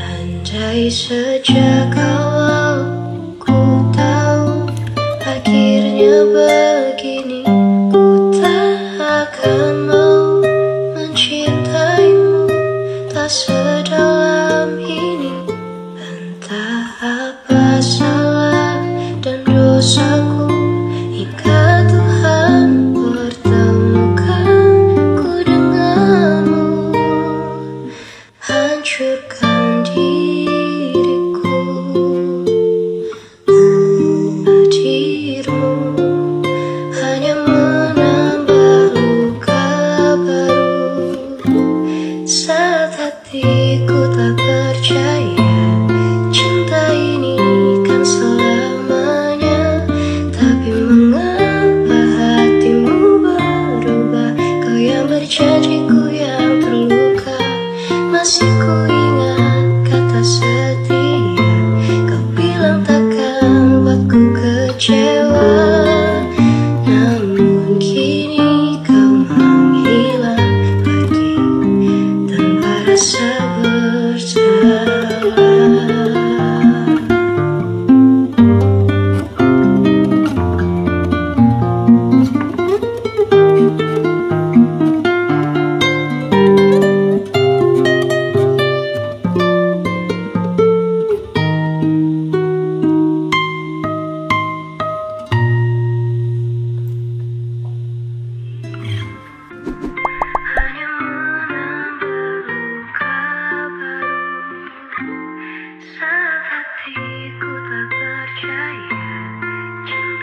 Andai saja kalau ku tahu akhirnya begini Ku tak akan mau mencintaimu. Tak Hatiku tak percaya.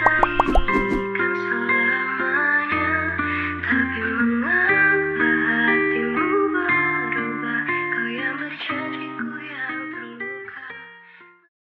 girl.